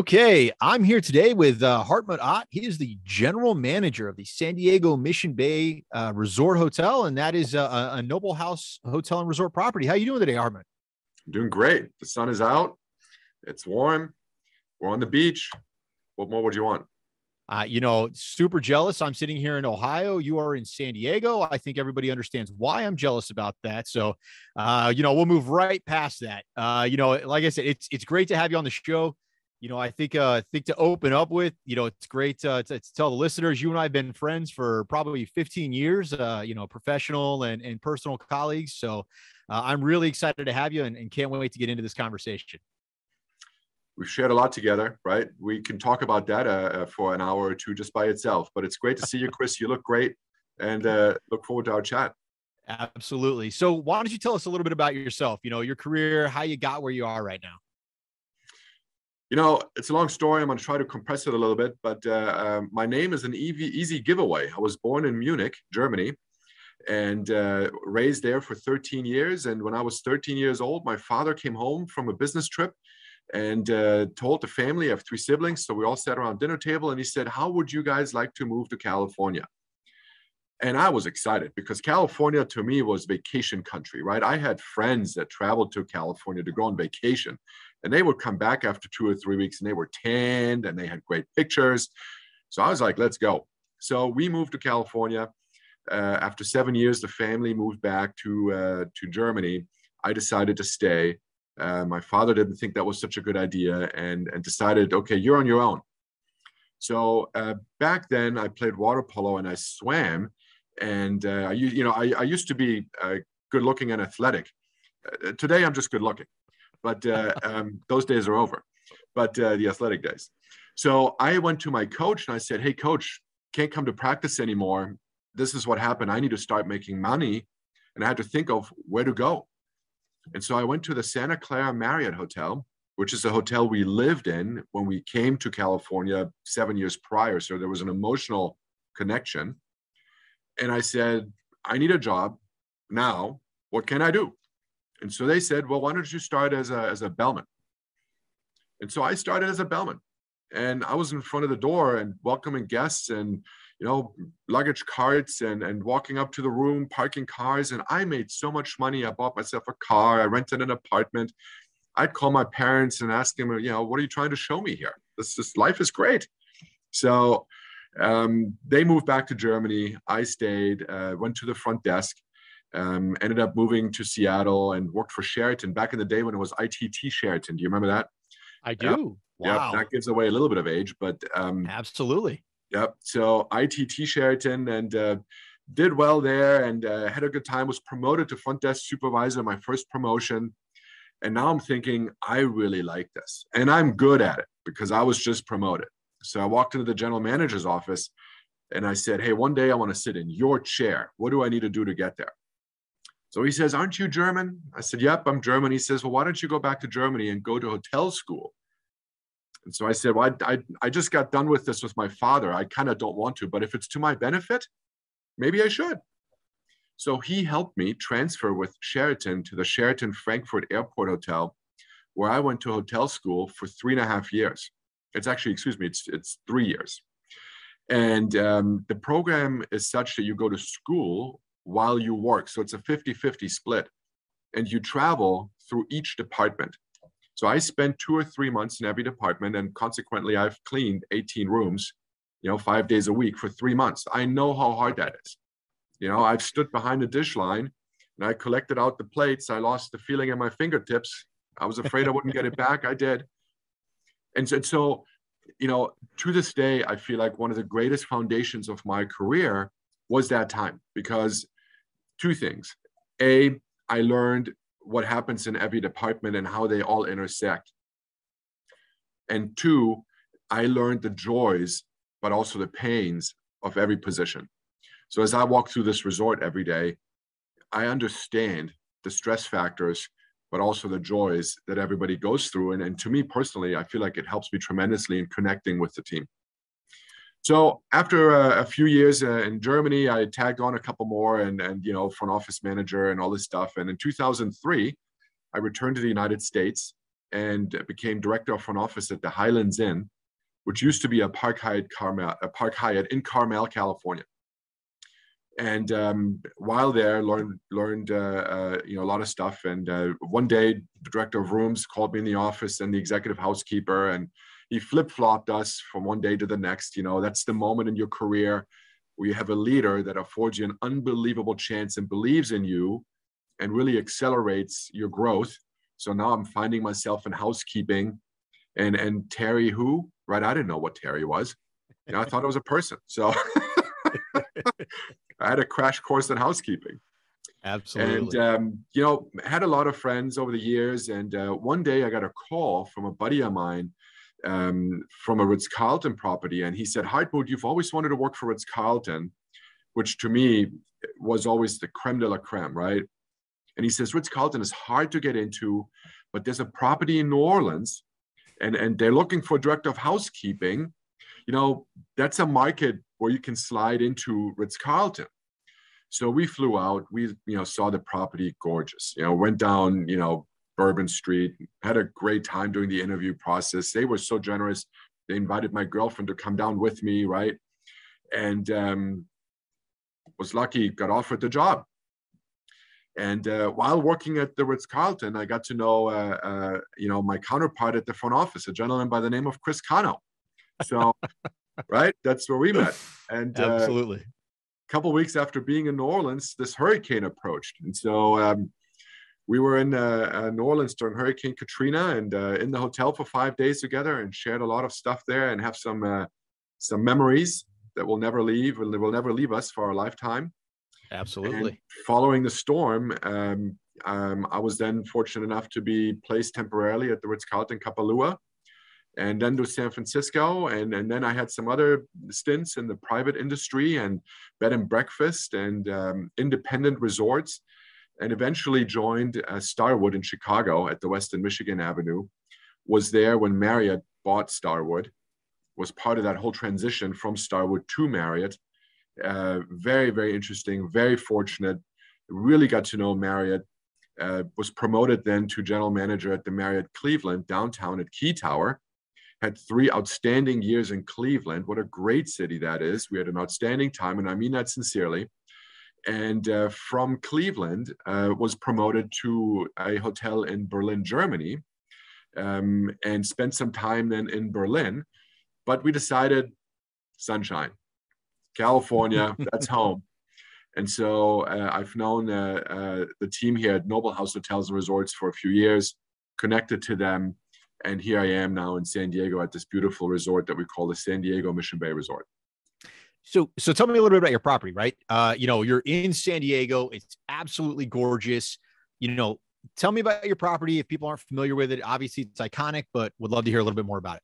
Okay, I'm here today with uh, Hartmut Ott. He is the general manager of the San Diego Mission Bay uh, Resort Hotel, and that is a, a, Noble House Hotel and Resort property. How are you doing today, Hartmut? doing great. The sun is out. It's warm. We're on the beach. What more would you want? Uh, you know, super jealous. I'm sitting here in Ohio. You are in San Diego. I think everybody understands why I'm jealous about that. So, uh, you know, we'll move right past that. Uh, you know, like I said, it's it's great to have you on the show you know, I think uh, I think to open up with, you know, it's great uh, to, to, tell the listeners you and I have been friends for probably 15 years. Uh, you know, professional and and personal colleagues. So uh, I'm really excited to have you and, and can't wait to get into this conversation. We've shared a lot together, right? We can talk about that uh, for an hour or two just by itself. But it's great to see you, Chris. You look great, and uh, look forward to our chat. Absolutely. So why don't you tell us a little bit about yourself? You know, your career, how you got where you are right now. You know, it's a long story. I'm going to try to compress it a little bit, but uh, um, my name is an easy, easy giveaway. I was born in Munich, Germany, and uh, raised there for 13 years. And when I was 13 years old, my father came home from a business trip and uh, told the family, I have three siblings, so we all sat around dinner table, and he said, "How would you guys like to move to California?" And I was excited because California to me was vacation country, right? I had friends that traveled to California to go on vacation and they would come back after two or three weeks and they were tanned and they had great pictures. So I was like, let's go. So we moved to California. Uh, after seven years, the family moved back to uh, to Germany. I decided to stay. Uh, my father didn't think that was such a good idea, and and decided, okay, you're on your own. So uh, back then, I played water polo and I swam, and uh, I you know I, I used to be uh, good looking and athletic. today, I'm just good looking but uh, um, those days are over. But uh, the athletic days. So I went to my coach and I said, "Hey, coach, can't come to practice anymore. This is what happened. I need to start making money, and I had to think of where to go." And so I went to the Santa Clara Marriott Hotel, which is a hotel we lived in when we came to California seven years prior. So there was an emotional connection. And I said, I need a job now. What can I do? And so they said, well, why don't you start as a, as a bellman? And so I started as a bellman and I was in front of the door and welcoming guests and, you know, luggage carts and, and walking up to the room, parking cars. And I made so much money. I bought myself a car. I rented an apartment. I'd call my parents and ask them, you know, what are you trying to show me here? This, this life is great. So um, they moved back to Germany. I stayed, uh, went to the front desk um, ended up moving to Seattle and worked for Sheraton back in the day when it was ITT Sheraton. Do you remember that? I do. Yep. Wow. Yep. That gives away a little bit of age, but um, absolutely. Yep. So ITT Sheraton and uh, did well there and uh, had a good time. Was promoted to front desk supervisor, my first promotion. And now I'm thinking, I really like this and I'm good at it because I was just promoted. So I walked into the general manager's office and I said, Hey, one day I want to sit in your chair. What do I need to do to get there? So he says, Aren't you German? I said, Yep, I'm German. He says, Well, why don't you go back to Germany and go to hotel school? And so I said, Well, I, I, I just got done with this with my father. I kind of don't want to, but if it's to my benefit, maybe I should. So he helped me transfer with Sheraton to the Sheraton Frankfurt Airport Hotel, where I went to hotel school for three and a half years. It's actually, excuse me, it's, it's three years. And um, the program is such that you go to school while you work. So it's a 50 50 split. And you travel through each department. So I spent two or three months in every department, and consequently, I've cleaned 18 rooms, you know, five days a week for three months. I know how hard that is. You know, I've stood behind the dish line and I collected out the plates. I lost the feeling in my fingertips. I was afraid I wouldn't get it back. I did. And so, and so, you know, to this day, I feel like one of the greatest foundations of my career was that time because two things. A, I learned what happens in every department and how they all intersect. And two, I learned the joys, but also the pains of every position. So as I walk through this resort every day, I understand the stress factors, but also the joys that everybody goes through. And, and to me personally, I feel like it helps me tremendously in connecting with the team. So after a, a few years uh, in Germany, I tagged on a couple more and, and, you know, front office manager and all this stuff. And in 2003, I returned to the United States and became director of front office at the Highlands Inn, which used to be a Park Hyatt, Carmel, a Park Hyatt in Carmel, California. And um, while there, learned learned uh, uh, you know a lot of stuff. And uh, one day, the director of rooms called me in the office, and the executive housekeeper, and he flip flopped us from one day to the next. You know, that's the moment in your career where you have a leader that affords you an unbelievable chance and believes in you, and really accelerates your growth. So now I'm finding myself in housekeeping, and and Terry, who right? I didn't know what Terry was. You know, I thought it was a person. So I had a crash course in housekeeping. Absolutely. And, um, you know, had a lot of friends over the years. And uh, one day I got a call from a buddy of mine um, from a Ritz Carlton property. And he said, Hartmut, you've always wanted to work for Ritz Carlton, which to me was always the creme de la creme, right? And he says, Ritz Carlton is hard to get into, but there's a property in New Orleans and, and they're looking for director of housekeeping. You know, that's a market where you can slide into Ritz Carlton. So we flew out. We you know saw the property, gorgeous. You know, went down you know Bourbon Street, had a great time doing the interview process. They were so generous. They invited my girlfriend to come down with me, right? And um, was lucky, got offered the job. And uh, while working at the Ritz Carlton, I got to know, uh, uh, you know, my counterpart at the front office, a gentleman by the name of Chris Cano. So right? That's where we met. And uh, absolutely. A couple weeks after being in New Orleans, this hurricane approached, and so um, we were in uh, uh, New Orleans during Hurricane Katrina, and uh, in the hotel for five days together, and shared a lot of stuff there, and have some uh, some memories that will never leave, and will never leave us for our lifetime. Absolutely. And following the storm, um, um, I was then fortunate enough to be placed temporarily at the Ritz Carlton Kapalua and then to San Francisco. And, and then I had some other stints in the private industry and bed and breakfast and um, independent resorts, and eventually joined uh, Starwood in Chicago at the Westin Michigan Avenue. Was there when Marriott bought Starwood, was part of that whole transition from Starwood to Marriott. Uh, very, very interesting, very fortunate. Really got to know Marriott. Uh, was promoted then to general manager at the Marriott Cleveland downtown at Key Tower had three outstanding years in Cleveland. What a great city that is. We had an outstanding time, and I mean that sincerely. And uh, from Cleveland, uh, was promoted to a hotel in Berlin, Germany, um, and spent some time then in Berlin. But we decided sunshine, California, that's home. And so uh, I've known uh, uh, the team here at Noble House Hotels and Resorts for a few years, connected to them, and here I am now in San Diego at this beautiful resort that we call the San Diego Mission Bay Resort. So, so tell me a little bit about your property, right? Uh, you know, you're in San Diego. It's absolutely gorgeous. You know, tell me about your property. If people aren't familiar with it, obviously it's iconic, but would love to hear a little bit more about it.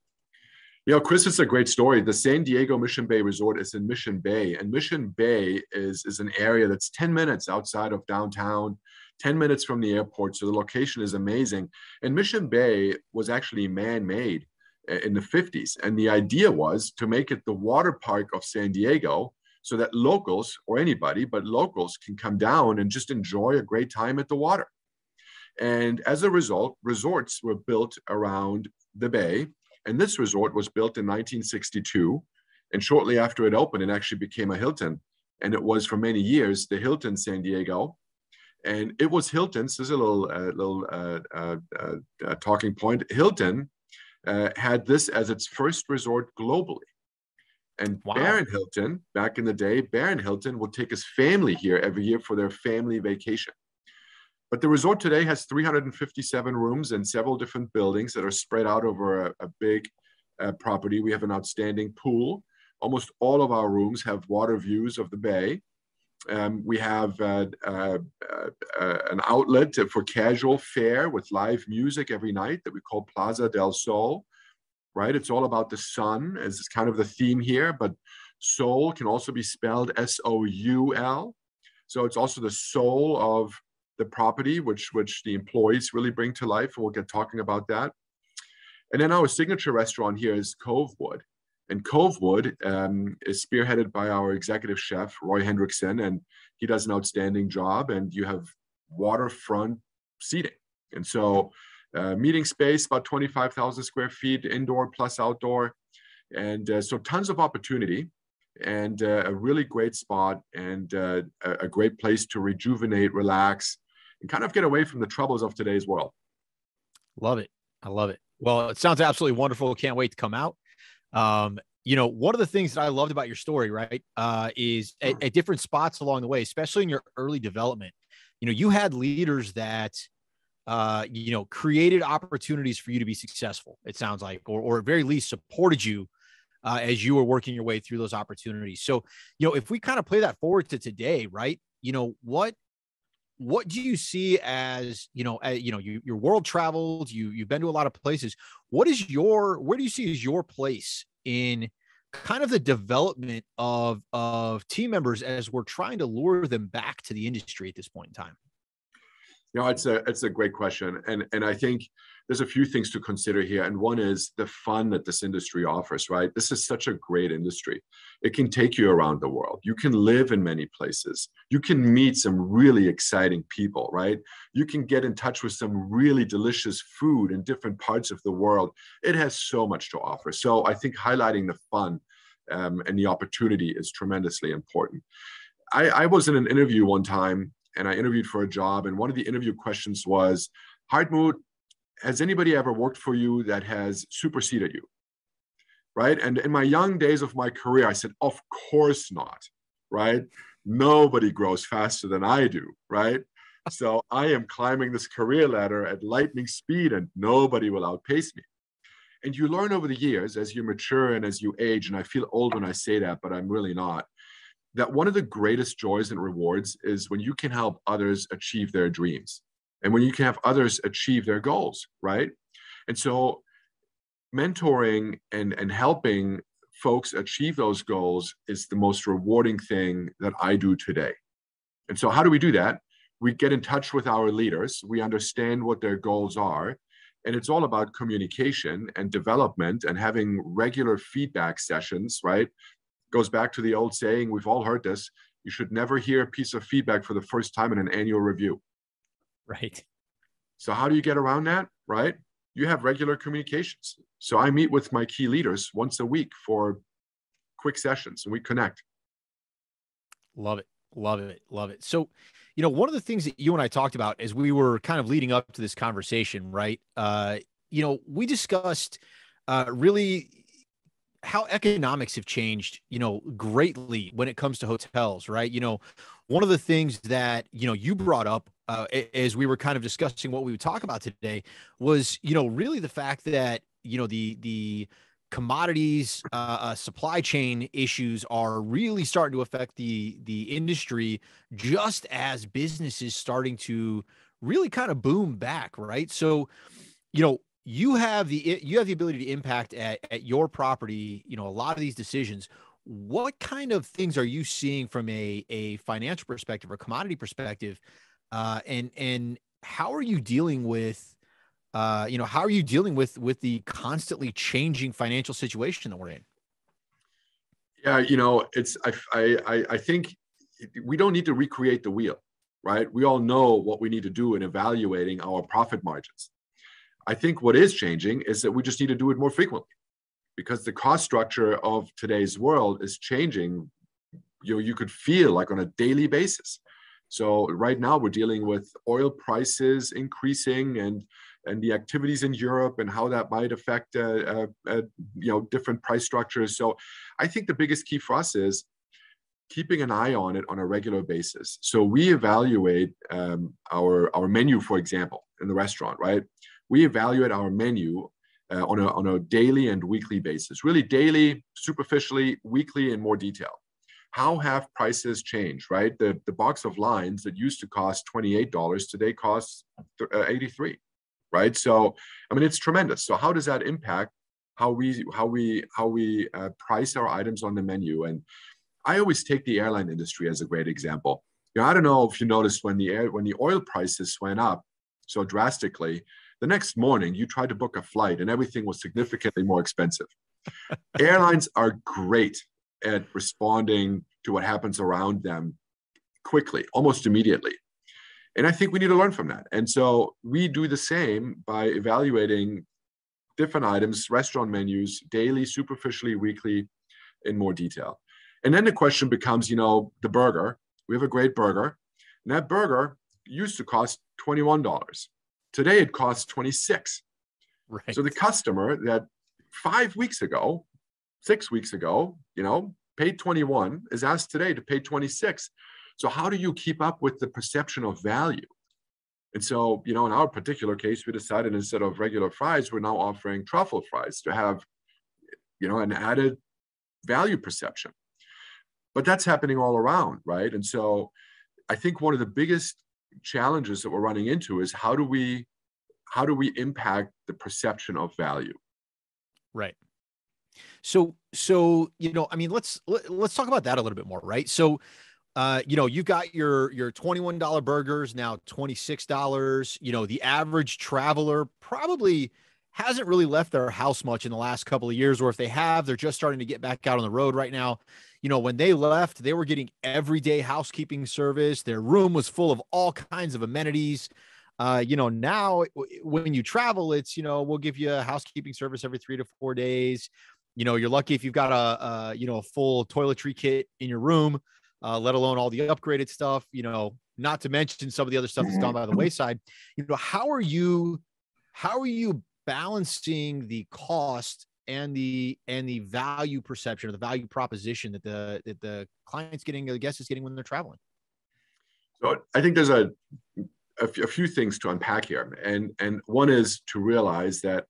You know, Chris, it's a great story. The San Diego Mission Bay Resort is in Mission Bay, and Mission Bay is is an area that's 10 minutes outside of downtown. 10 minutes from the airport. So the location is amazing. And Mission Bay was actually man made in the 50s. And the idea was to make it the water park of San Diego so that locals or anybody, but locals can come down and just enjoy a great time at the water. And as a result, resorts were built around the bay. And this resort was built in 1962. And shortly after it opened, it actually became a Hilton. And it was for many years the Hilton San Diego and it was Hilton's. This is a little uh, little uh, uh, uh talking point. Hilton uh, had this as its first resort globally. And wow. Baron Hilton, back in the day, Baron Hilton would take his family here every year for their family vacation. But the resort today has 357 rooms and several different buildings that are spread out over a, a big uh, property. We have an outstanding pool. Almost all of our rooms have water views of the bay. Um, we have uh, uh, uh, an outlet for casual fare with live music every night that we call Plaza del Sol, right? It's all about the sun as kind of the theme here, but soul can also be spelled S-O-U-L. So it's also the soul of the property, which, which the employees really bring to life. And we'll get talking about that. And then our signature restaurant here is Covewood. And Covewood um, is spearheaded by our executive chef, Roy Hendrickson, and he does an outstanding job. And you have waterfront seating. And so uh, meeting space, about 25,000 square feet, indoor plus outdoor. And uh, so tons of opportunity and uh, a really great spot and uh, a great place to rejuvenate, relax, and kind of get away from the troubles of today's world. Love it. I love it. Well, it sounds absolutely wonderful. Can't wait to come out. Um, you know, one of the things that I loved about your story, right, uh, is at, at different spots along the way, especially in your early development, you know, you had leaders that, uh, you know, created opportunities for you to be successful. It sounds like, or, or at very least supported you uh, as you were working your way through those opportunities. So, you know, if we kind of play that forward to today, right? You know, what what do you see as you know you know you, your world traveled you you've been to a lot of places. What is your where do you see as your place in kind of the development of of team members as we're trying to lure them back to the industry at this point in time? You know it's a it's a great question. And and i think there's a few things to consider here. And one is the fun that this industry offers, right? This is such a great industry. It can take you around the world. You can live in many places. You can meet some really exciting people, right? You can get in touch with some really delicious food in different parts of the world. It has so much to offer. So I think highlighting the fun um, and the opportunity is tremendously important. I, I was in an interview one time and I interviewed for a job, and one of the interview questions was, Hartmut, has anybody ever worked for you that has superseded you? Right. And in my young days of my career, I said, of course not. Right. Nobody grows faster than I do. Right. So I am climbing this career ladder at lightning speed and nobody will outpace me. And you learn over the years as you mature and as you age, and I feel old when I say that, but I'm really not, that one of the greatest joys and rewards is when you can help others achieve their dreams and when you can have others achieve their goals, right? And so mentoring and, and helping folks achieve those goals is the most rewarding thing that I do today. And so, how do we do that? We get in touch with our leaders, we understand what their goals are, and it's all about communication and development and having regular feedback sessions, right? Goes back to the old saying, we've all heard this you should never hear a piece of feedback for the first time in an annual review. Right. So how do you get around that? Right. You have regular communications. So I meet with my key leaders once a week for quick sessions and we connect. Love it. Love it. Love it. So, you know, one of the things that you and I talked about as we were kind of leading up to this conversation, right? Uh, you know, we discussed uh, really how economics have changed, you know, greatly when it comes to hotels, right? You know, one of the things that, you know, you brought up uh, as we were kind of discussing what we would talk about today was, you know, really the fact that, you know, the, the, commodities uh, uh, supply chain issues are really starting to affect the the industry just as businesses starting to really kind of boom back right? So you know you have the you have the ability to impact at, at your property you know a lot of these decisions. What kind of things are you seeing from a a financial perspective or commodity perspective uh, and and how are you dealing with uh, you know how are you dealing with with the constantly changing financial situation that we're in? Yeah you know it's i i i think we don't need to recreate the wheel right? We all know what we need to do in evaluating our profit margins. I think what is changing is that we just need to do it more frequently because the cost structure of today's world is changing. You know you could feel like on a daily basis so right now we're dealing with oil prices increasing and and the activities in Europe and how that might affect uh, uh, uh, you know different price structures. So I think the biggest key for us is keeping an eye on it on a regular basis. So we evaluate um, our our menu, for example, in the restaurant, right? We evaluate our menu uh, on a on a daily and weekly basis. Really daily, superficially, weekly in more detail how have prices changed, right? The, the box of lines that used to cost $28 today costs uh, 83, right? So, I mean, it's tremendous. So how does that impact how we, how we, how we uh, price our items on the menu? And I always take the airline industry as a great example. You know, I don't know if you noticed when the air, when the oil prices went up so drastically, the next morning you tried to book a flight and everything was significantly more expensive. Airlines are great at responding to what happens around them quickly, almost immediately. And I think we need to learn from that. And so we do the same by evaluating different items, restaurant menus, daily, superficially, weekly, in more detail. And then the question becomes, you know, the burger. We have a great burger. And that burger used to cost $21. Today it costs 26. Right. So the customer that five weeks ago, six weeks ago, you know, paid 21 is asked today to pay 26. So how do you keep up with the perception of value? And so, you know, in our particular case, we decided instead of regular fries, we're now offering truffle fries to have, you know, an added value perception. But that's happening all around, right? And so I think one of the biggest challenges that we're running into is how do we how do we impact the perception of value? Right. So so you know, I mean, let's let, let's talk about that a little bit more, right? So uh, you know, you've got your your $21 burgers now $26. You know, the average traveler probably hasn't really left their house much in the last couple of years, or if they have, they're just starting to get back out on the road right now. You know, when they left, they were getting everyday housekeeping service. Their room was full of all kinds of amenities. Uh, you know, now when you travel, it's, you know, we'll give you a housekeeping service every three to four days. You know, you're lucky if you've got a, a you know, a full toiletry kit in your room uh, let alone all the upgraded stuff, you know, not to mention some of the other stuff that's gone by the mm-hmm. wayside. You know, how are you, how are you balancing the cost and the and the value perception or the value proposition that the that the client's getting, the guest is getting when they're traveling? So I think there's a a few things to unpack here, and and one is to realize that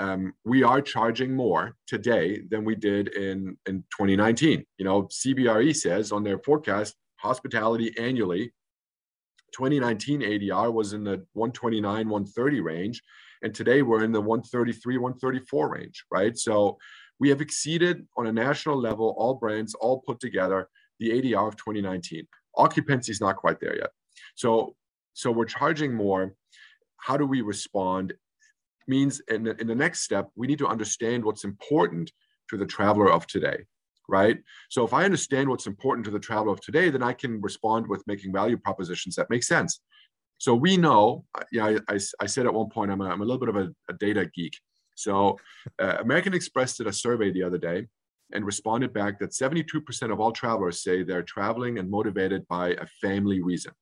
um, we are charging more today than we did in, in 2019. You know, CBRE says on their forecast, hospitality annually, 2019 ADR was in the 129, 130 range. And today we're in the 133, 134 range, right? So we have exceeded on a national level, all brands, all put together, the ADR of 2019. Occupancy is not quite there yet. So, so we're charging more. How do we respond? Means in the, in the next step, we need to understand what's important to the traveler of today, right? So if I understand what's important to the traveler of today, then I can respond with making value propositions that make sense. So we know, yeah, I, I, I said at one point, I'm a, I'm a little bit of a, a data geek. So uh, American Express did a survey the other day and responded back that 72% of all travelers say they're traveling and motivated by a family reason.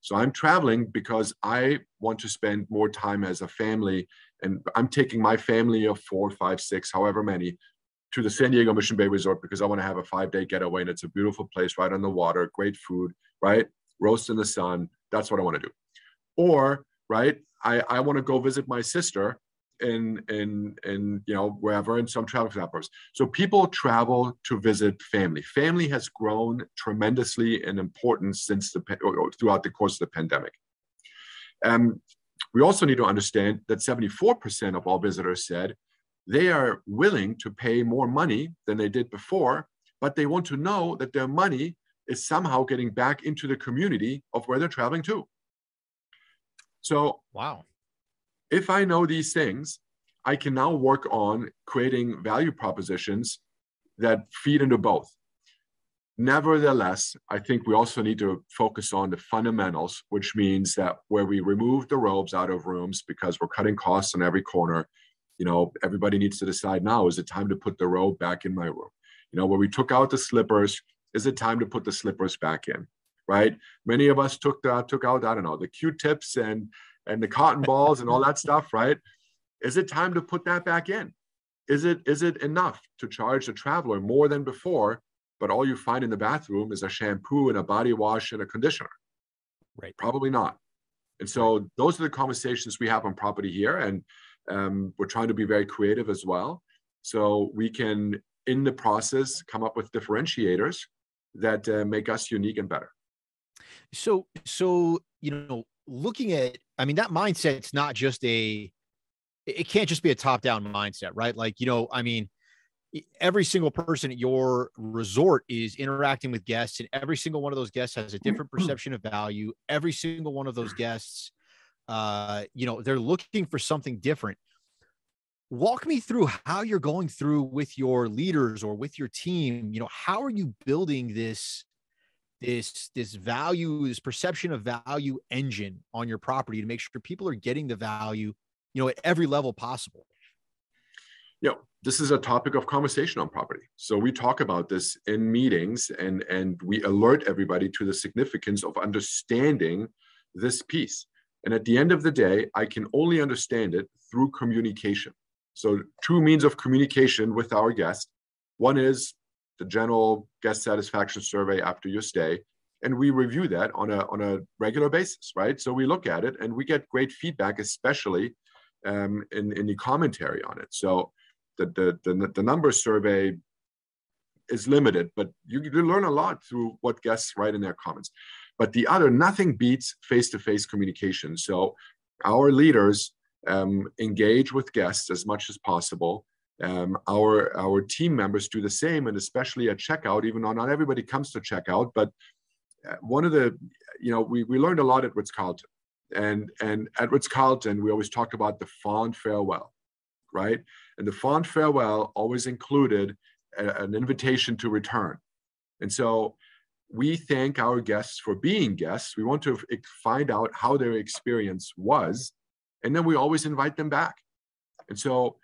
So I'm traveling because I want to spend more time as a family and I'm taking my family of four, five, six, however many, to the San Diego Mission Bay Resort because I want to have a five day getaway and it's a beautiful place right on the water, great food, right? Roast in the sun. That's what I want to do. Or, right, I, I want to go visit my sister in in in you know wherever in some travel examples. So people travel to visit family. Family has grown tremendously in importance since the throughout the course of the pandemic. Um, we also need to understand that 74% of all visitors said they are willing to pay more money than they did before, but they want to know that their money is somehow getting back into the community of where they're traveling to. So, wow. If I know these things, I can now work on creating value propositions that feed into both. Nevertheless, I think we also need to focus on the fundamentals, which means that where we remove the robes out of rooms because we're cutting costs on every corner, you know, everybody needs to decide now is it time to put the robe back in my room? You know, where we took out the slippers, is it time to put the slippers back in? Right? Many of us took the, took out, I don't know, the Q-tips and and the cotton balls and all that stuff, right? Is it time to put that back in? Is it is it enough to charge the traveler more than before but all you find in the bathroom is a shampoo and a body wash and a conditioner. Right. Probably not. And so those are the conversations we have on property here. And um, we're trying to be very creative as well. So we can, in the process, come up with differentiators that uh, make us unique and better. So, so, you know, looking at, I mean, that mindset's not just a, it can't just be a top down mindset, right? Like, you know, I mean, every single person at your resort is interacting with guests and every single one of those guests has a different perception of value. Every single one of those guests uh you know they're looking for something different. Walk me through how you're going through with your leaders or with your team. You know how are you building this this this value, this perception of value engine on your property to make sure people are getting the value, you know, at every level possible? You know, this is a topic of conversation on property. So we talk about this in meetings and, and we alert everybody to the significance of understanding this piece. And at the end of the day, I can only understand it through communication. So two means of communication with our guest. One is the general guest satisfaction survey after your stay. And we review that on a, on a regular basis, right? So we look at it and we get great feedback, especially um, in, in the commentary on it. So the, the, the, the numbers survey is limited, but you, you learn a lot through what guests write in their comments. But the other, nothing beats face-to-face communication. So our leaders um, engage with guests as much as possible. Um, our our team members do the same, and especially at checkout. Even though not everybody comes to checkout, but uh, one of the, you know, we we learned a lot at Ritz Carlton, and and at Ritz Carlton we always talk about the fond farewell, right? And the fond farewell always included a, an invitation to return. And so we thank our guests for being guests. We want to find out how their experience was. And then we always invite them back. And so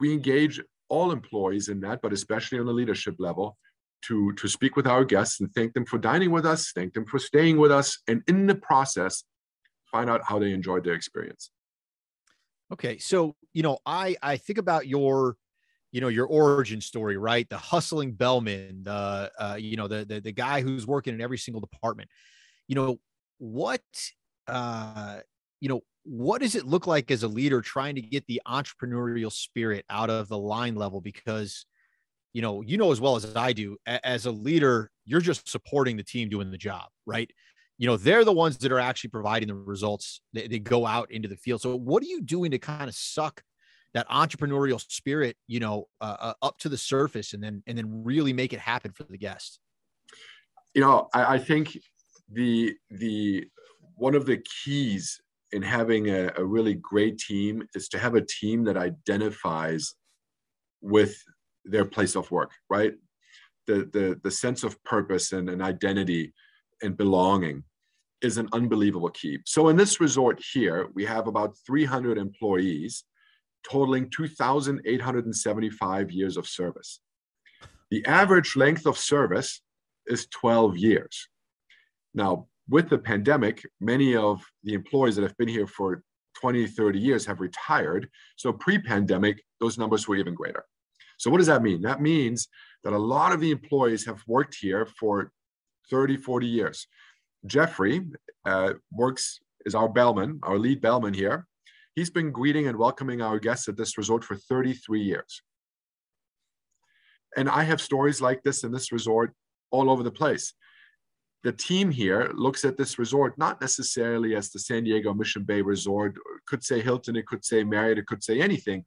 we engage all employees in that, but especially on the leadership level, to, to speak with our guests and thank them for dining with us, thank them for staying with us, and in the process, find out how they enjoyed their experience. Okay, so you know, I I think about your, you know, your origin story, right? The hustling bellman, the uh, you know, the, the the guy who's working in every single department. You know, what uh, you know, what does it look like as a leader trying to get the entrepreneurial spirit out of the line level? Because you know, you know as well as I do, as a leader, you're just supporting the team doing the job, right? You know they're the ones that are actually providing the results. They, they go out into the field. So what are you doing to kind of suck that entrepreneurial spirit you know uh, uh, up to the surface and then and then really make it happen for the guest you know I, I think the the one of the keys in having a, a really great team is to have a team that identifies with their place of work right? The the the sense of purpose and an identity and belonging is an unbelievable key. So in this resort here, we have about 300 employees totaling 2,875 years of service. The average length of service is 12 years. Now, with the pandemic, many of the employees that have been here for 20, 30 years have retired. So pre-pandemic, those numbers were even greater. So what does that mean? That means that a lot of the employees have worked here for 30, 40 years. Jeffrey uh, works, is our bellman, our lead bellman here. He's been greeting and welcoming our guests at this resort for 33 years. And I have stories like this in this resort all over the place. The team here looks at this resort not necessarily as the San Diego Mission Bay Resort, it could say Hilton, it could say Marriott, it could say anything.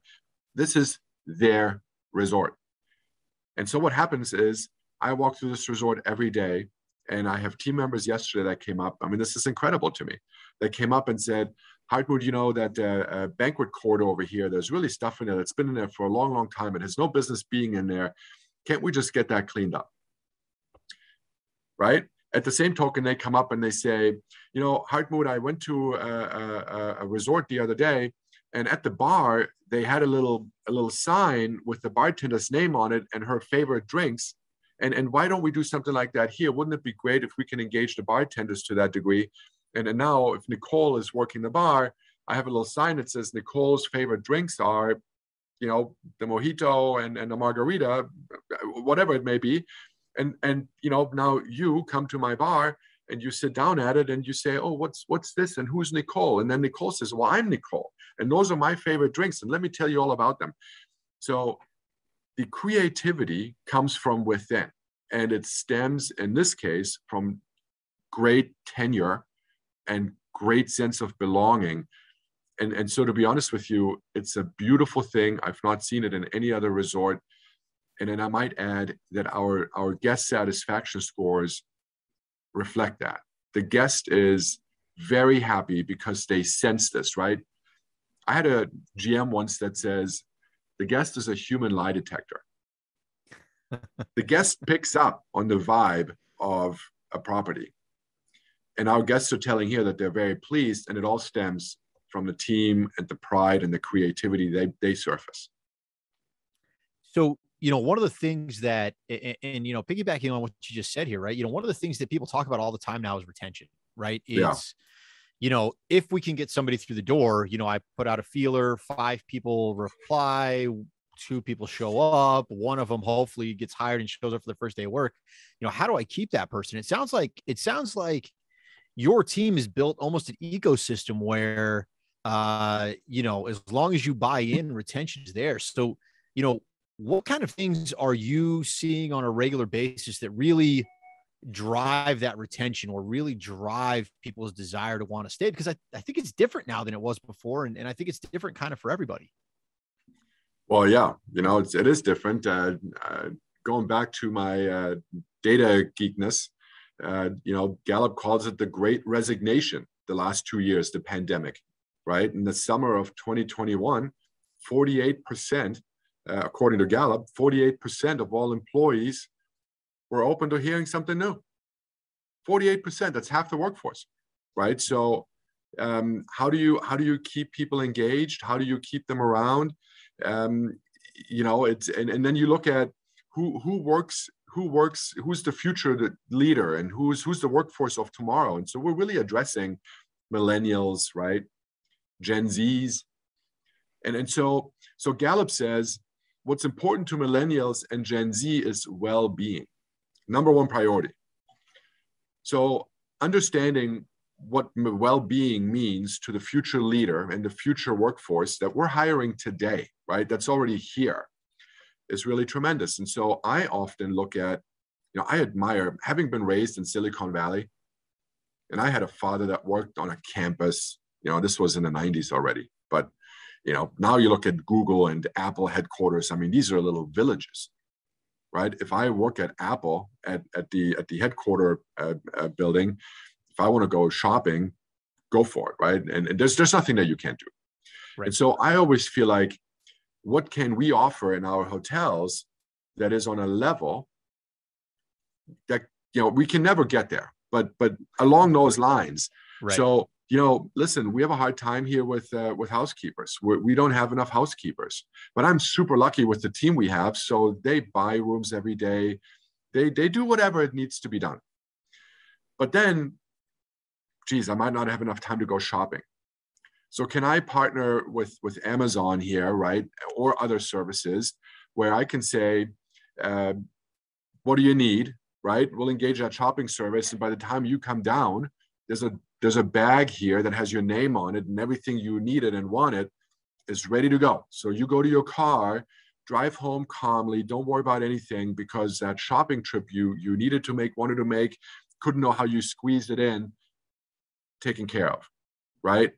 This is their resort. And so what happens is I walk through this resort every day and I have team members yesterday that came up. I mean, this is incredible to me. They came up and said, Hartmut, you know, that uh, uh, banquet court over here, there's really stuff in there that's been in there for a long, long time. It has no business being in there. Can't we just get that cleaned up? Right? At the same token, they come up and they say, you know, Hartmut, I went to a, a, a resort the other day, and at the bar, they had a little a little sign with the bartender's name on it and her favorite drinks and, and why don't we do something like that here? Wouldn't it be great if we can engage the bartenders to that degree? And, and now, if Nicole is working the bar, I have a little sign that says Nicole's favorite drinks are, you know, the mojito and, and the margarita, whatever it may be. And and you know, now you come to my bar and you sit down at it and you say, "Oh, what's what's this? And who's Nicole?" And then Nicole says, "Well, I'm Nicole, and those are my favorite drinks, and let me tell you all about them." So the creativity comes from within and it stems in this case from great tenure and great sense of belonging. And and so to be honest with you it's a beautiful thing. I've not seen it in any other resort. And then i might add that our our guest satisfaction scores reflect that. The guest is very happy because they sense this right? I had a gm once that says the guest is a human lie detector. the guest picks up on the vibe of a property. And our guests are telling here that they're very pleased, and it all stems from the team and the pride and the creativity they, they surface. So, you know, one of the things that, and, and, you know, piggybacking on what you just said here, right? You know, one of the things that people talk about all the time now is retention, right? Is, yeah. You know, if we can get somebody through the door, you know, I put out a feeler, five people reply, two people show up, one of them hopefully gets hired and shows up for the first day of work. You know, how do I keep that person? It sounds like, it sounds like your team is built almost an ecosystem where, uh, you know, as long as you buy in, retention is there. So, you know, what kind of things are you seeing on a regular basis that really drive that retention or really drive people's desire to want to stay? Because I, I think it's different now than it was before. And, and I think it's different kind of for everybody. Well, yeah, you know, it's, it is different. Uh, uh, going back to my uh, data geekness, uh, you know, Gallup calls it the great resignation the last two years, the pandemic, right? In the summer of 2021, 48% uh, according to Gallup, 48% of all employees were open to hearing something new. 48%, that's half the workforce, right? So um, how do you how do you keep people engaged? How do you keep them around? Um, you know, it's and, and then you look at who who works who works who's the future leader and who's who's the workforce of tomorrow and so we're really addressing millennials right gen z's and and so so gallup says what's important to millennials and Gen Z is well being, number one priority. So, understanding what well being means to the future leader and the future workforce that we're hiring today, right? That's already here is really tremendous. And so, I often look at, you know, I admire having been raised in Silicon Valley, and I had a father that worked on a campus. You know, this was in the 90s already, but you know now you look at google and apple headquarters i mean these are little villages right if i work at apple at, at the at the headquarter uh, uh, building if i want to go shopping go for it right and, and, there's there's nothing that you can't do right. and so i always feel like what can we offer in our hotels that is on a level that you know we can never get there but but along those lines right. so you know, listen, we have a hard time here with uh, with housekeepers. We're, we do not have enough housekeepers. But I'm super lucky with the team we have. So they buy rooms every day. They they do whatever it needs to be done. But then, geez, I might not have enough time to go shopping. So can I partner with with Amazon here, right, or other services where I can say, uh, what do you need, right? We'll engage that shopping service, and by the time you come down, there's a there's a bag here that has your name on it and everything you needed and wanted is ready to go. So you go to your car, drive home calmly, don't worry about anything because that shopping trip you you needed to make, wanted to make, couldn't know how you squeezed it in, taken care of, right?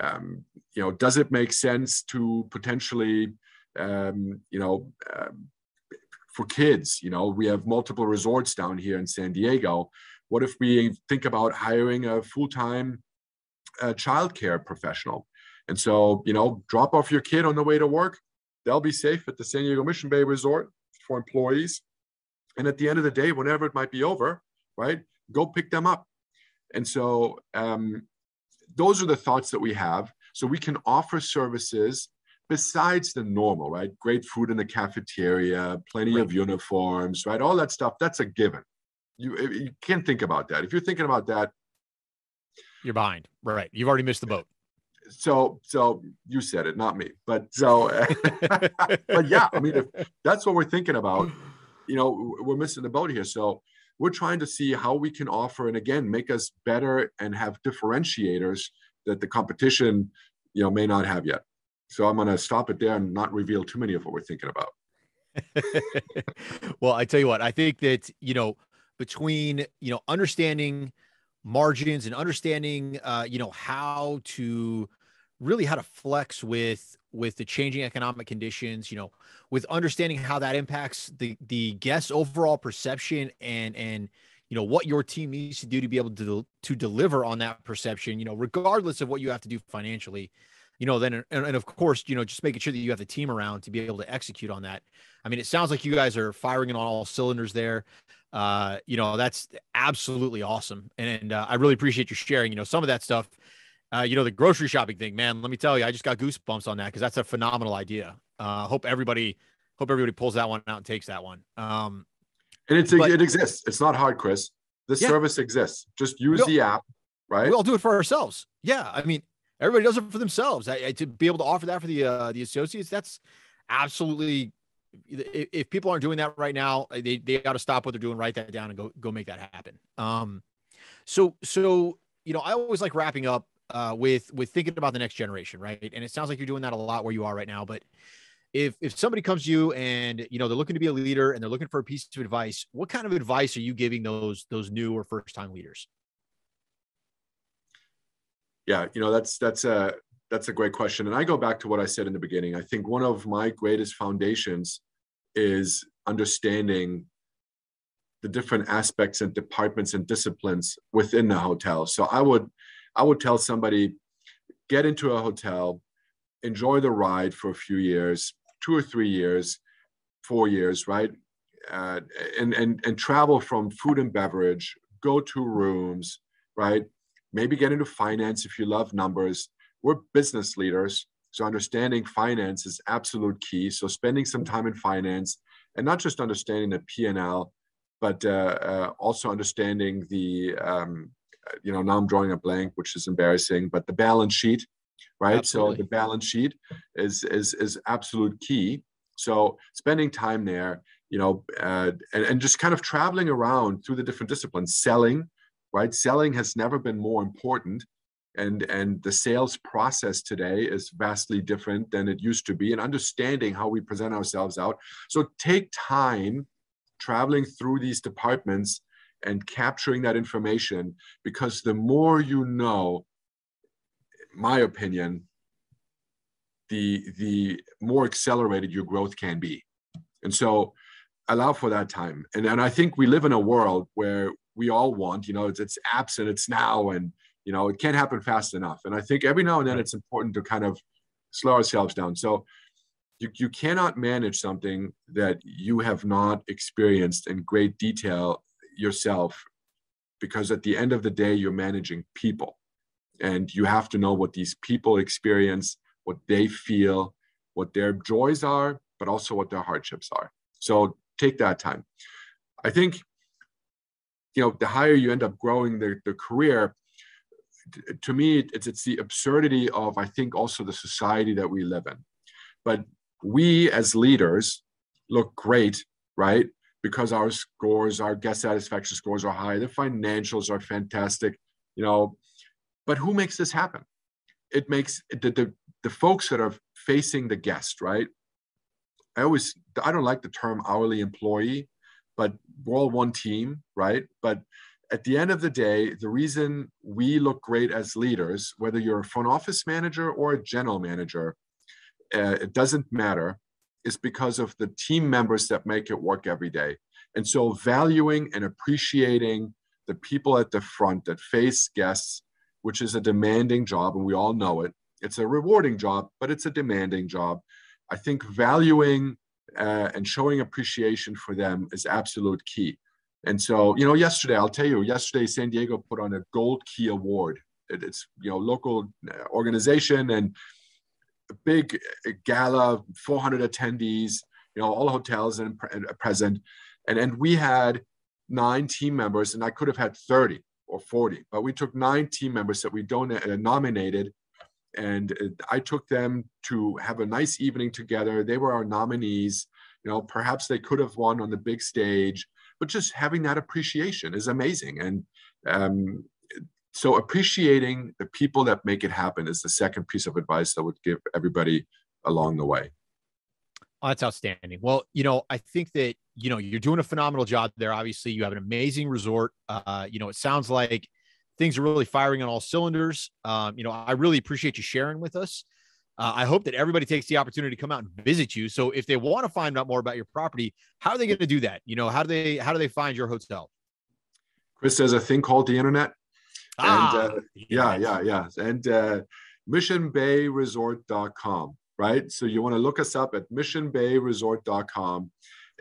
Um, you know, does it make sense to potentially, um, you know, um, for kids? You know, we have multiple resorts down here in San Diego what if we think about hiring a full-time uh, childcare professional? And so, you know, drop off your kid on the way to work. They'll be safe at the San Diego Mission Bay Resort for employees. And at the end of the day, whenever it might be over, right, go pick them up. And so, um, those are the thoughts that we have. So we can offer services besides the normal, right? Great food in the cafeteria, plenty right. of uniforms, right? All that stuff, that's a given you eh, you can't think about that. If you're thinking about that, you're behind. Right. You've already missed the boat. So so you said it, not me. But so but yeah, I mean if that's what we're thinking about, you know, we're missing the boat here. So we're trying to see how we can offer and again make us better and have differentiators that the competition, you know, may not have yet. So I'm going to stop it there and not reveal too many of what we're thinking about. well, I tell you what, I think that, you know, between you know understanding margins and understanding uh, you know how to really how to flex with with the changing economic conditions you know with understanding how that impacts the the guest overall perception and and you know what your team needs to do to be able to to deliver on that perception you know regardless of what you have to do financially you know then and, and of course you know just making sure that you have the team around to be able to execute on that. I mean it sounds like you guys are firing on all cylinders there uh, you know, that's absolutely awesome. And, uh, I really appreciate you sharing, you know, some of that stuff. Uh, you know, the grocery shopping thing, man, let me tell you, I just got goosebumps on that because that's a phenomenal idea. Uh, hope everybody, hope everybody pulls that one out and takes that one. Um, and it's, but, it exists. It's not hard, Chris. This yeah. service exists. Just use the app, right? We all do it for ourselves. Yeah. I mean, everybody does it for themselves. I, I, to be able to offer that for the, uh, the associates, that's absolutely if people aren't doing that right now, they they got to stop what they're doing, write that down, and go go make that happen. Um, so so you know, I always like wrapping up uh, with with thinking about the next generation, right? And it sounds like you're doing that a lot where you are right now. But if if somebody comes to you and you know they're looking to be a leader and they're looking for a piece of advice, what kind of advice are you giving those those new or first time leaders? Yeah, you know that's that's a that's a great question. And I go back to what I said in the beginning. I think one of my greatest foundations is understanding the different aspects and departments and disciplines within the hotel. So I would I would tell somebody get into a hotel, enjoy the ride for a few years, two or three years, four years, right? Uh, and and and travel from food and beverage, go to rooms, right? Maybe get into finance if you love numbers. We're business leaders, so understanding finance is absolute key. So spending some time in finance and not just understanding the P&L, but uh, uh, also understanding the, um, you know, now I'm drawing a blank, which is embarrassing, but the balance sheet, right? Absolutely. So the balance sheet is, is, is absolute key. So spending time there, you know, uh, and, and just kind of traveling around through the different disciplines, selling, right? Selling has never been more important and and the sales process today is vastly different than it used to be and understanding how we present ourselves out. So take time traveling through these departments and capturing that information because the more you know my opinion the the more accelerated your growth can be. And so allow for that time. And and i think we live in a world where we all want you know it's, it's apps and it's now and you know it can't happen fast enough. And i think every now and then it's important to kind of slow ourselves down. So you, you cannot manage something that you have not experienced in great detail yourself because at the end of the day you're managing people. And you have to know what these people experience what they feel what their joys are but also what their hardships are. So take that time. I think you know the higher you end up growing the, the career to me, it's it's the absurdity of I think also the society that we live in. But we as leaders look great, right? Because our scores, our guest satisfaction scores are high, the financials are fantastic, you know. But who makes this happen? It makes the, the, the folks that are facing the guest, right? I always I don't like the term hourly employee, but we're all one team, right? But at the end of the day, the reason we look great as leaders, whether you're a front office manager or a general manager, uh, it doesn't matter, is because of the team members that make it work every day. And so, valuing and appreciating the people at the front that face guests, which is a demanding job, and we all know it. It's a rewarding job, but it's a demanding job. I think valuing uh, and showing appreciation for them is absolute key. And so, you know, yesterday, I'll tell you, yesterday, San Diego put on a Gold Key Award. It's, you know, local uh, organization and a big uh, gala, 400 attendees, you know, all hotels and, and present. And, and we had nine team members, and I could have had 30 or 40, but we took nine team members that we donated, uh, nominated. And I took them to have a nice evening together. They were our nominees. You know, perhaps they could have won on the big stage but just having that appreciation is amazing. And um, so appreciating the people that make it happen is the second piece of advice that would give everybody along the way. Oh, that's outstanding. Well, you know, I think that you know you're doing a phenomenal job there. Obviously, you have an amazing resort. Uh, you know, it sounds like things are really firing on all cylinders. Um, you know, I really appreciate you sharing with us. Uh, I hope that everybody takes the opportunity to come out and visit you. So if they want to find out more about your property, how are they going to do that? You know, how do they how do they find your hotel? Chris, there's a thing called the internet. Ah, and, uh, yeah, yeah, yeah. And uh, missionbayresort.com, right? So you want to look us up at missionbayresort.com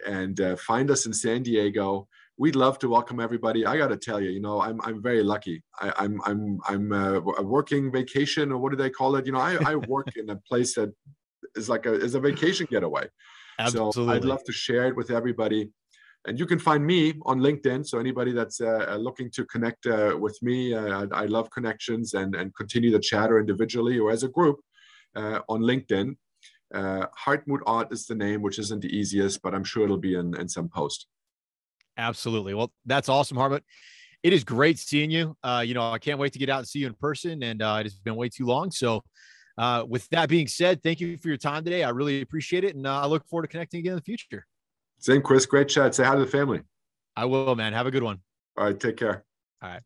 and uh, find us in San Diego. We'd love to welcome everybody. I got to tell you, you know, I'm I'm very lucky. I, I'm I'm I'm uh, a working vacation, or what do they call it? You know, I, I work in a place that is like a is a vacation getaway. Absolutely. So I'd love to share it with everybody. And you can find me on LinkedIn. So anybody that's uh, uh looking to connect uh, with me, uh, I, I, love connections and and continue the chatter individually or as a group uh, on LinkedIn. Uh, Hartmut Ott is the name, which isn't the easiest, but I'm sure it'll be in, in some post. Absolutely. Well, that's awesome, Hartmut. It is great seeing you. Uh, you know, I can't wait to get out and see you in person, and uh, it has been way too long. So, uh, with that being said, thank you for your time today. I really appreciate it, and uh, I look forward to connecting again in the future. Same, Chris. Great chat. Say hi to the family. I will, man. Have a good one. All right. Take care. All right.